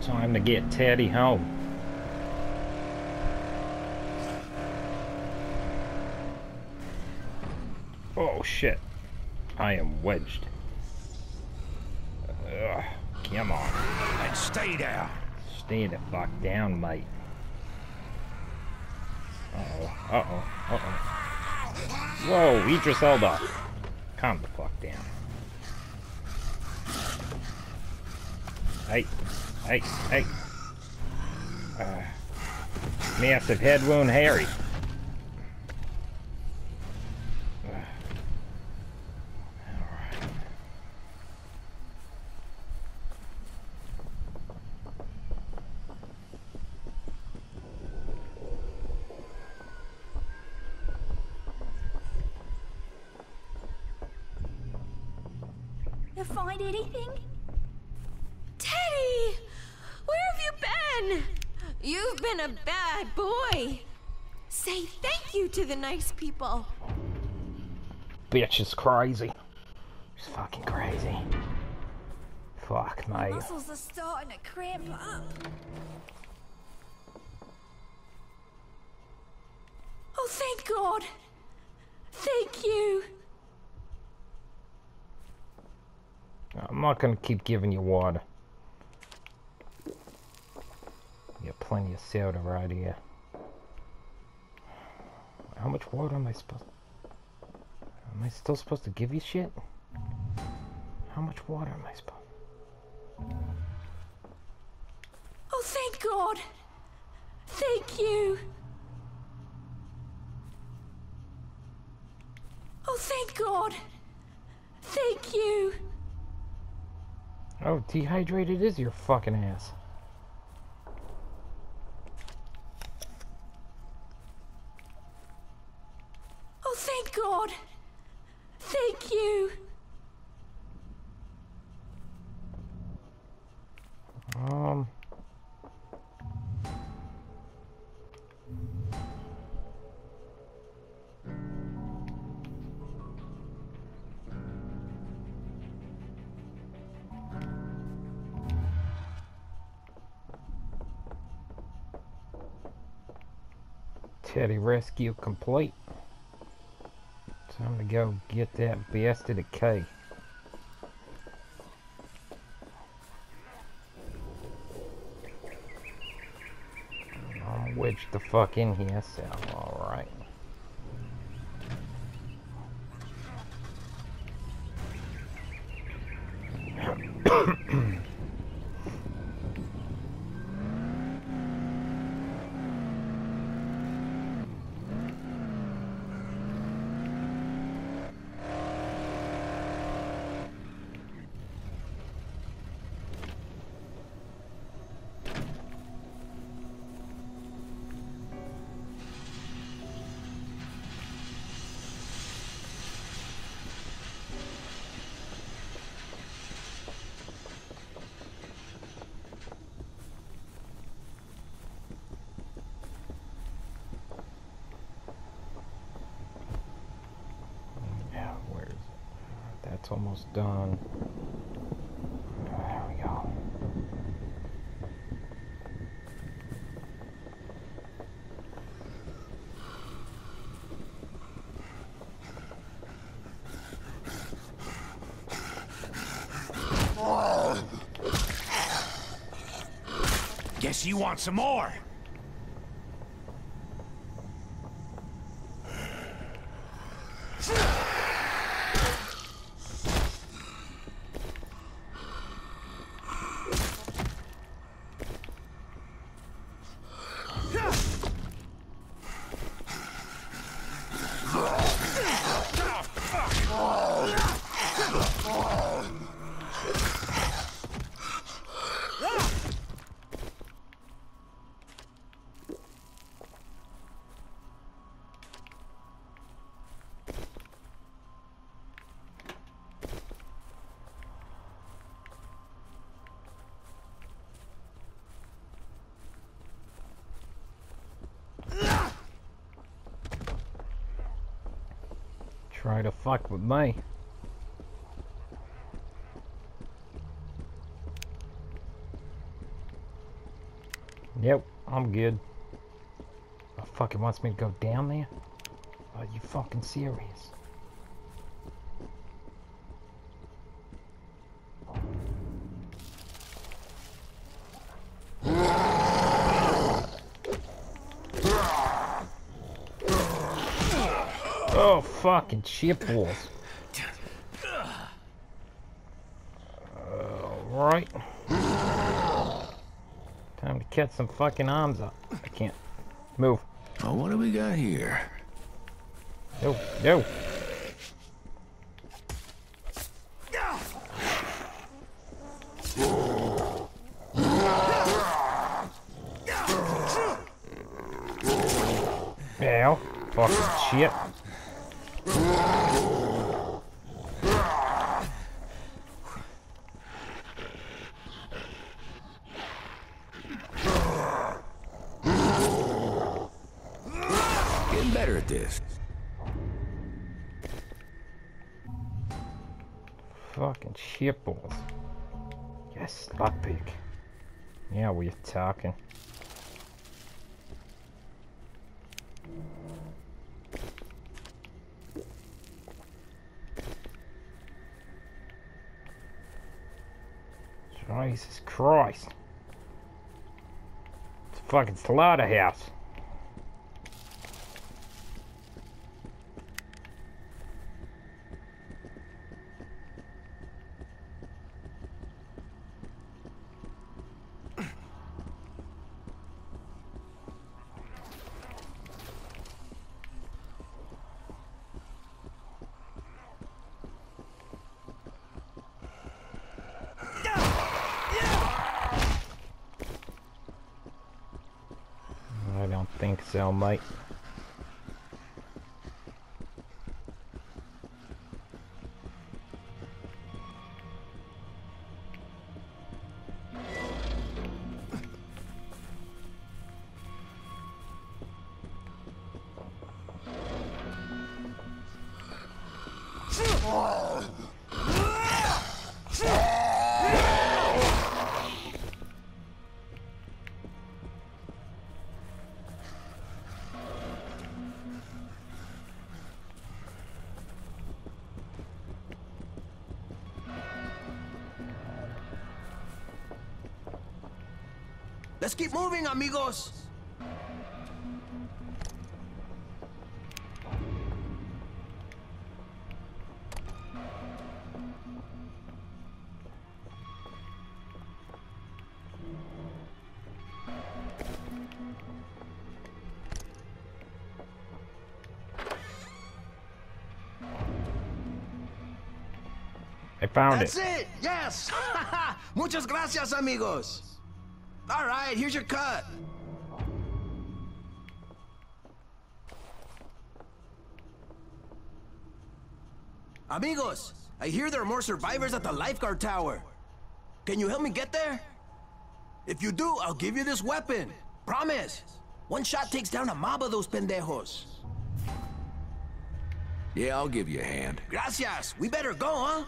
Time to get Teddy home. Oh shit. I am wedged. Ugh, come on. And stay down. Stay the fuck down, mate. Uh-oh, uh-oh, uh-oh. Whoa, Idris Elba. Calm the fuck down. Hey, hey, hey. Uh, massive head wound, Harry. You find anything? You've been a bad boy. Say thank you to the nice people. Bitch is crazy. She's fucking crazy. Fuck, mate. Muscles are starting to cramp up. Oh, thank God. Thank you. I'm not gonna keep giving you water. You got plenty of soda right here. How much water am I supposed Am I still supposed to give you shit? How much water am I supposed Oh, thank God. Thank you. Oh, thank God. Thank you. Oh, dehydrated is your fucking ass. Teddy rescue complete. Time to go get that bastard a K. I'm wedged the fuck in here, so uh, That's almost done. There we go. Guess you want some more. Try to fuck with me. Yep, I'm good. Oh, fucking wants me to go down there? Are you fucking serious? Oh, fucking shitballs. Alright. Time to catch some fucking arms up. I can't move. Oh, what do we got here? No, no. Ow. Fucking shit. Getting better at this. Fucking shitballs. Yes, lockpick. Yeah, we're talking. Jesus Christ. It's a fucking slaughterhouse. I don't think so, mate. Let's keep moving, amigos. I found That's it. it. Yes. Muchas gracias, amigos. All right, here's your cut. Amigos, I hear there are more survivors at the lifeguard tower. Can you help me get there? If you do, I'll give you this weapon. Promise. One shot takes down a mob of those pendejos. Yeah, I'll give you a hand. Gracias. We better go, huh?